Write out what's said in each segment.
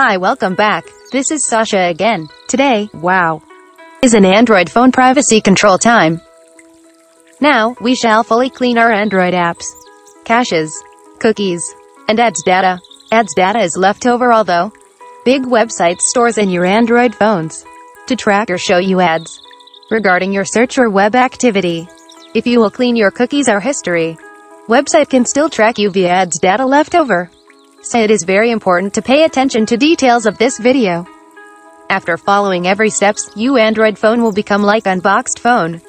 Hi, welcome back. This is Sasha again. Today, wow, is an Android phone privacy control time. Now, we shall fully clean our Android apps, caches, cookies, and ads data. Ads data is left over although big websites stores in your Android phones to track or show you ads regarding your search or web activity. If you will clean your cookies or history, website can still track you via ads data left over. So it is very important to pay attention to details of this video. After following every steps, you Android phone will become like unboxed phone.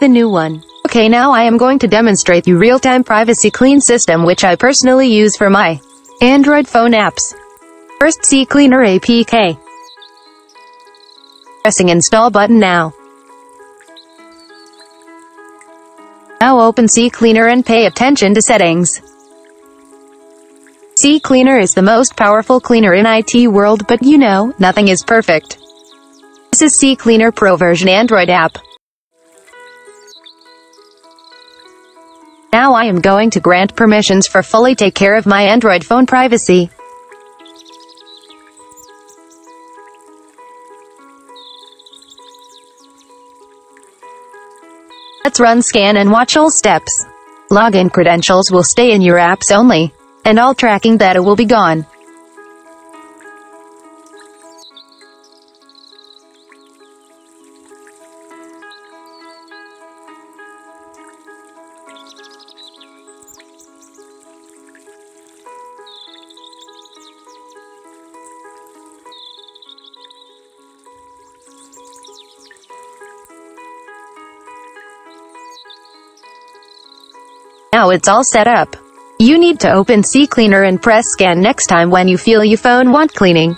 The new one. Okay now I am going to demonstrate you real-time privacy clean system which I personally use for my Android phone apps. First CCleaner APK. Pressing install button now. Now open CCleaner and pay attention to settings. CCleaner is the most powerful cleaner in IT world but you know, nothing is perfect. This is CCleaner Pro version Android app. Now I am going to grant permissions for fully take care of my Android phone privacy. Let's run scan and watch all steps. Login credentials will stay in your apps only, and all tracking data will be gone. Now it's all set up. You need to open CCleaner and press scan next time when you feel your phone want cleaning.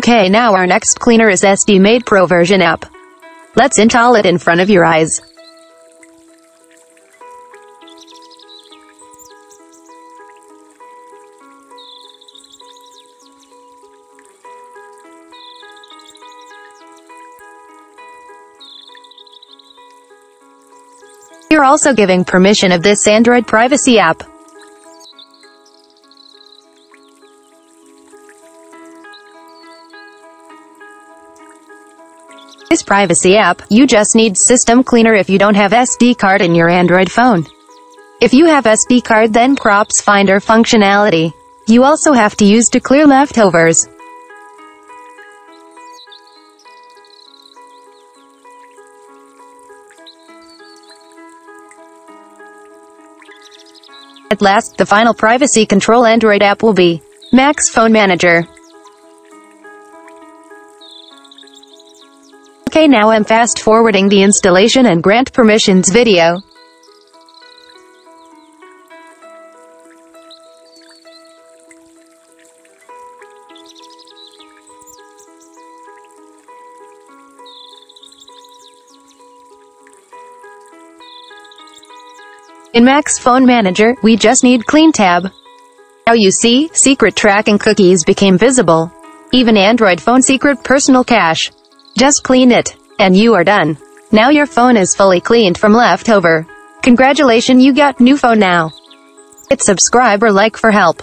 Okay now our next cleaner is SD Maid Pro version app. Let's install it in front of your eyes. You're also giving permission of this Android privacy app. This privacy app, you just need System Cleaner if you don't have SD card in your Android phone. If you have SD card then CorpseFinder functionality. You also have to use to clear leftovers. At last, the final privacy control Android app will be Max Phone Manager. Okay now I'm fast forwarding the installation and grant permissions video. In Max Phone Manager, we just need Clean tab. Now you see, secret tracking cookies became visible. Even Android phone secret personal cache. Just clean it, and you are done. Now your phone is fully cleaned from leftover. Congratulations you got new phone now. Hit subscribe or like for help.